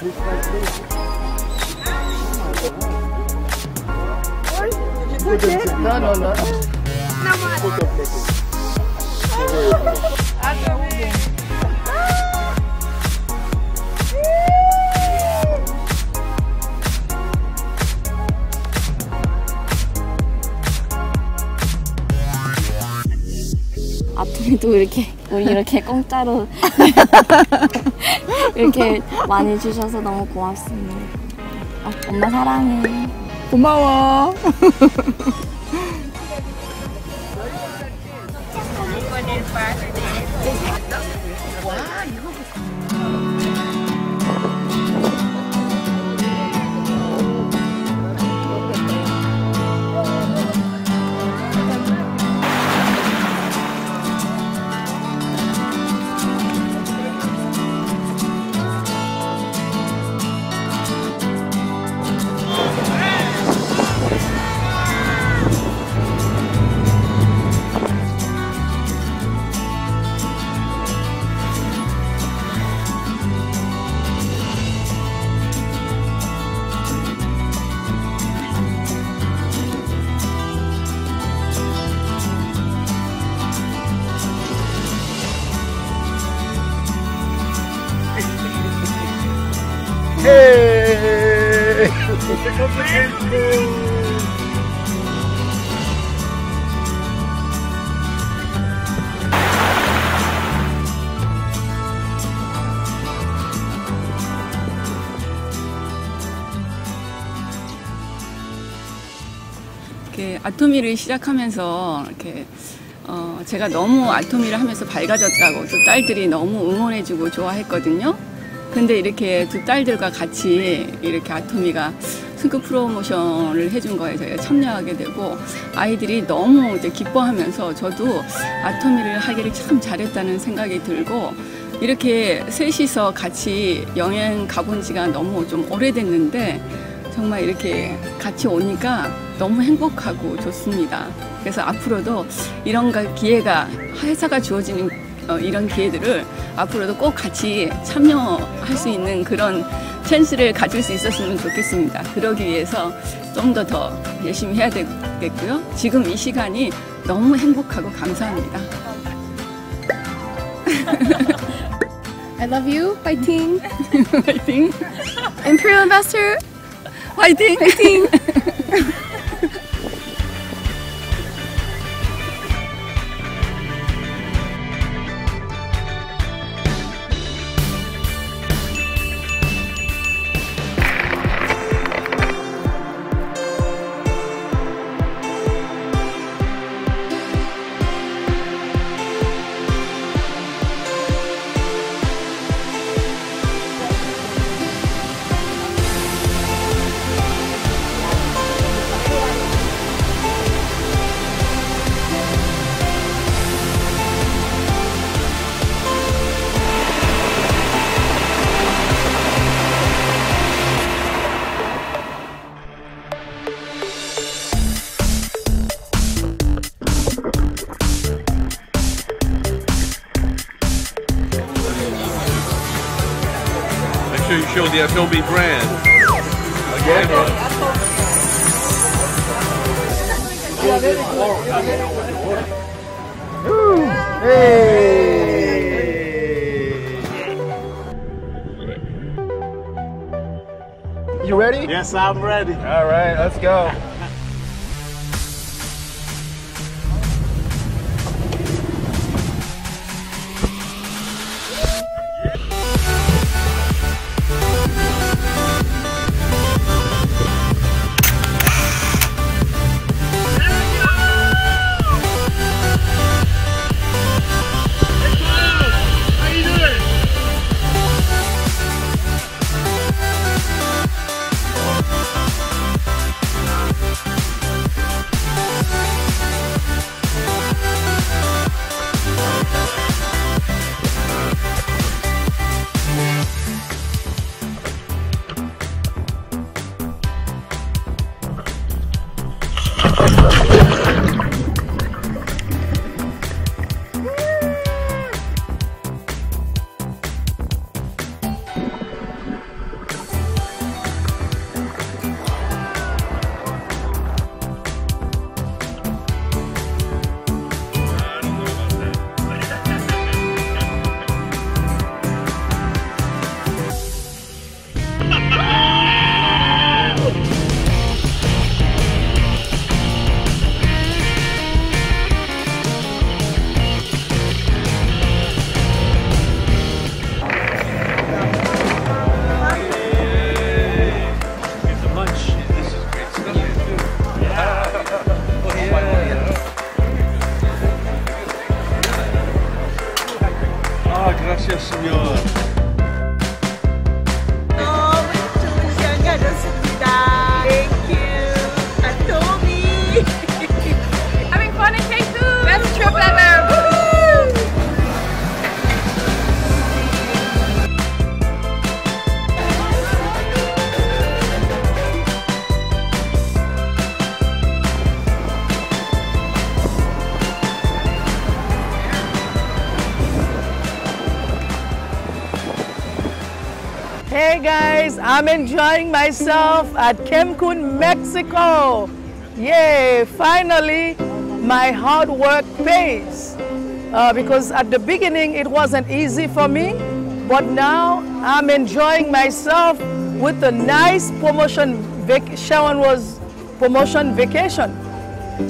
No, no, no. No more. Take it, take it. 앞으로도 이렇게 우리 이렇게 공짜로 이렇게 많이 주셔서 너무 고맙습니다. 어, 엄마 사랑해. 고마워. 이렇게 아토미를 시작하면서 이렇게 어, 제가 너무 아토미를 하면서 밝아졌다고 또 딸들이 너무 응원해주고 좋아했거든요. 근데 이렇게 두 딸들과 같이 이렇게 아토미가 승급 프로모션을 해준 거에 저희가 참여하게 되고 아이들이 너무 이제 기뻐하면서 저도 아토미를 하기를 참 잘했다는 생각이 들고 이렇게 셋이서 같이 여행 가본 지가 너무 좀 오래됐는데 정말 이렇게 같이 오니까 너무 행복하고 좋습니다. 그래서 앞으로도 이런 가- 기회가 회사가 주어지는 어, 이런 기회들을 앞으로도 꼭 같이 참여할 수 있는 그런 찬스를 가질 수 있었으면 좋겠습니다. 그러기 위해서 좀 더 더 열심히 해야 되겠고요. 지금 이 시간이 너무 행복하고 감사합니다. I love you. Fighting. 화이팅! Imperial Investor. Make sure you show the FLB brand. Again. Hey! You ready? Yes, I'm ready. All right, let's go. Hey guys, I'm enjoying myself at Cancun, Mexico. Yay, finally, my hard work pays. Uh, because at the beginning it wasn't easy for me, but now I'm enjoying myself with a nice promotion. Vac- Sharon was promotion vacation.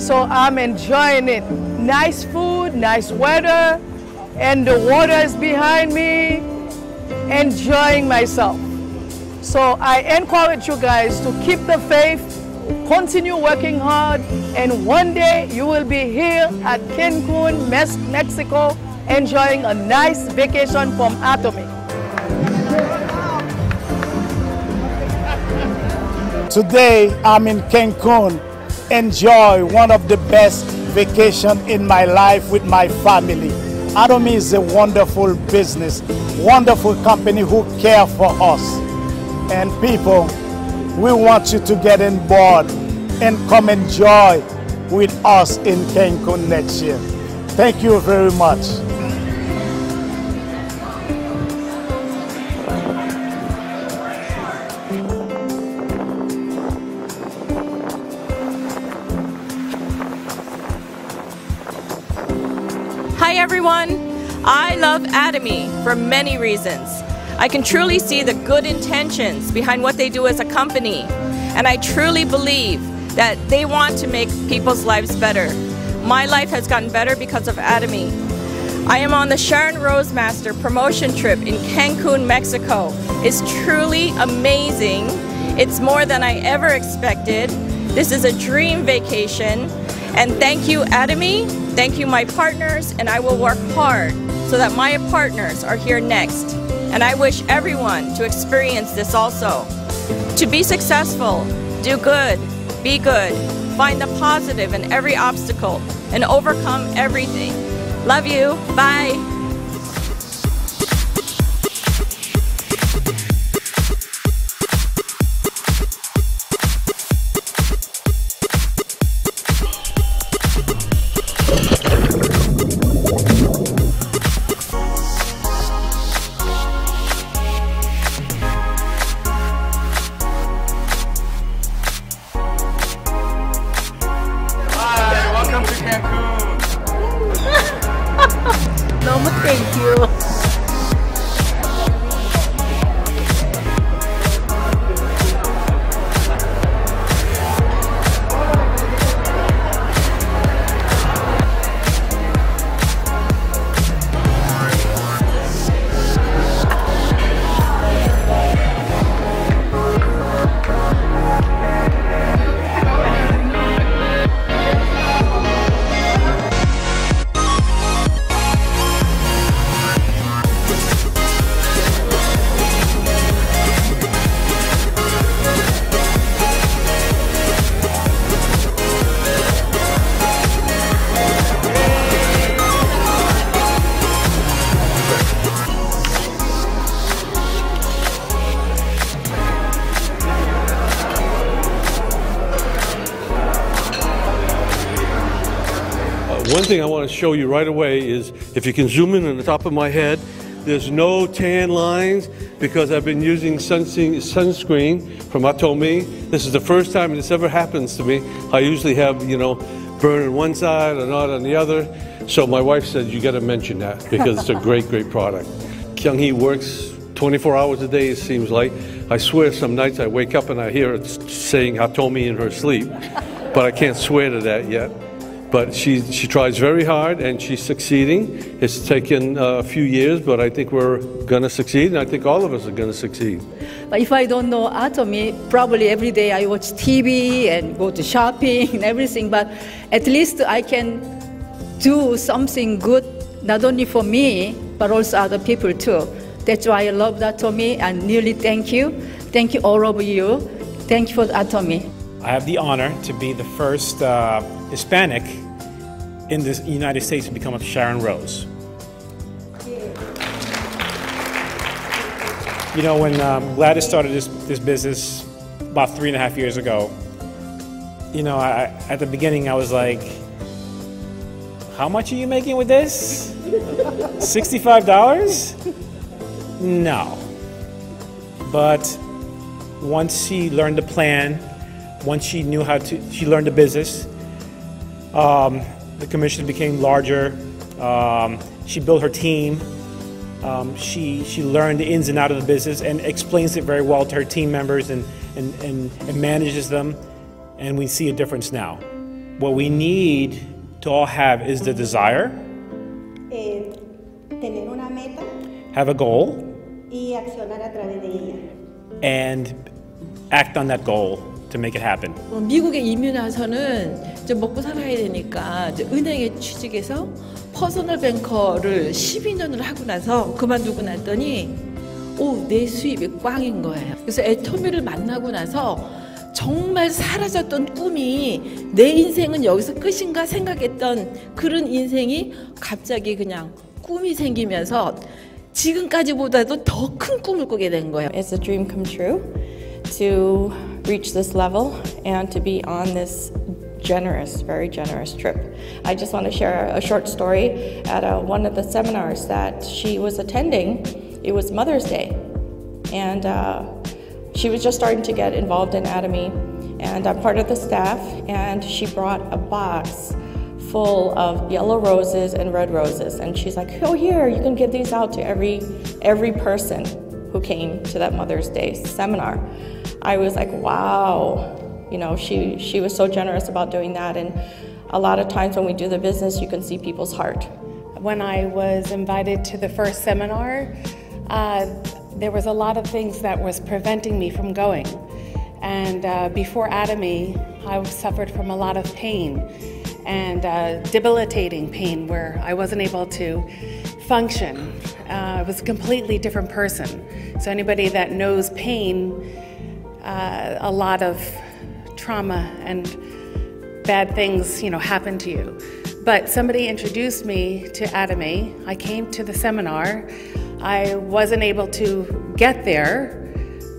So I'm enjoying it. Nice food, nice weather, and the water is behind me enjoying myself. So I encourage you guys to keep the faith, continue working hard, and one day you will be here at Cancun, Mexico, enjoying a nice vacation from Atomy. Today I'm in Cancun. Enjoy one of the best vacation in my life with my family. Atomy is a wonderful business, wonderful company who care for us. And people, we want you to get on board and come enjoy with us in Cancun next year. Thank you very much. I love Atomy for many reasons. I can truly see the good intentions behind what they do as a company, and I truly believe that they want to make people's lives better. My life has gotten better because of Atomy. I am on the Sharon Rose Master promotion trip in Cancun, Mexico. It's truly amazing. It's more than I ever expected. This is a dream vacation. And thank you, Atomy. Thank you, my partners. And I will work hard so that my partners are here next. And I wish everyone to experience this also. To be successful, do good, be good, find the positive in every obstacle, and overcome everything. Love you. Bye. 너무 thank you. Show you right away is if you can zoom in on the top of my head, there's no tan lines because I've been using sunscreen, from Atomy. This is the first time this ever happens to me. I usually have, you know, burn on one side or not on the other. So my wife said, you got to mention that because it's a great, great product. Kyung Hee works 24 hours a day, it seems like. I swear some nights I wake up and I hear it saying Hatomi in her sleep, but I can't swear to that yet. But she, she tries very hard and she's succeeding. It's taken uh, a few years, but I think we're going to succeed, and I think all of us are going to succeed. But if I don't know Atomy, probably every day I watch TV and go to shopping and everything. But at least I can do something good not only for me but also other people too. That's why I love Atomy and really thank you. Thank you all of you. Thank you for Atomy. I have the honor to be the first uh, Hispanic in the United States to become a Sharon Rose. You know, when um, Gladys started this, this business about three and a half years ago, you know, I, at the beginning I was like, how much are you making with this? $65? No. But once she learned the plan, once she knew how to, she learned the business, um, the commission became larger. Um, she built her team. Um, she, she learned the ins and outs of the business and explains it very well to her team members and, and, and, and manages them. And we see a difference now. What we need to all have is the desire, eh, tener una meta have a goal, y accionar a través de ella. and act on that goal to make it happen. 어, 미국에 이민 와서는 이제 먹고 살아야 되니까 이제 은행에 취직해서 퍼스널 뱅커를 12년을 하고 나서 그만두고 났더니 오, 내 수입이 꽝인 거예요. 그래서 애터미를 만나고 나서 정말 사라졌던 꿈이 내 인생은 여기서 끝인가 생각했던 그런 인생이 갑자기 그냥 꿈이 생기면서 지금까지보다도 더 큰 꿈을 꾸게 된 거예요. It's a dream come true to reach this level and to be on this generous, very generous trip. I just want to share a short story at uh one of the seminars that she was attending. It was Mother's Day, and uh, she was just starting to get involved in Atomy, and I'm part of the staff, and she brought a box full of yellow roses and red roses and she's like oh here you can give these out to every every person who came to that mother's day seminar i was like wow you know she she was so generous about doing that and a lot of times when we do the business you can see people's heart When I was invited to the first seminar, uh, there was a lot of things that was preventing me from going. And uh, before Atomy, I suffered from a lot of pain and uh, debilitating pain where I wasn't able to function. Uh, I was a completely different person. So anybody that knows pain, uh, a lot of trauma and bad things, you know, happen to you. But somebody introduced me to Atomy. I came to the seminar. I wasn't able to get there,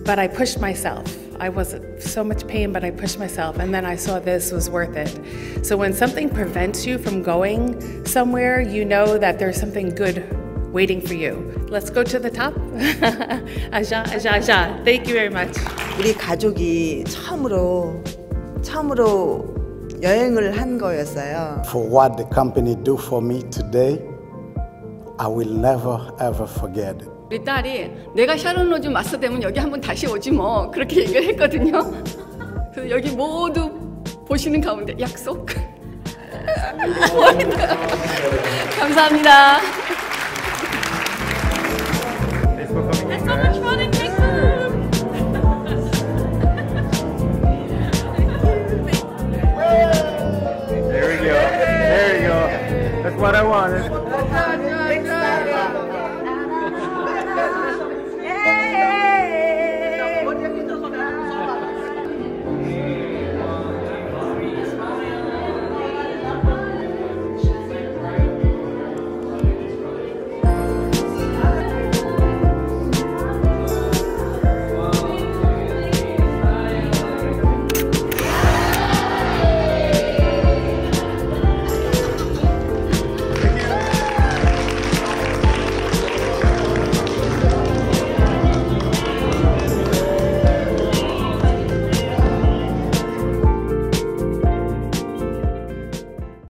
but I pushed myself. I was in so much pain, but I pushed myself, and then I saw this was worth it. So when something prevents you from going somewhere, you know that there's something good waiting for you. Let's go to the top. Aja, Aja, Aja. Thank you very much. 우리 가족이 처음으로 처음으로 여행을 한 거였어요. For what the company do for me today, I will never ever forget it. 우리 딸이 내가 샤론 로즈 마스터 되면 여기 한번 다시 오지 뭐 그렇게 얘기를 했거든요. 그래서 여기 모두 보시는 가운데 약속. 감사합니다. What I wanted.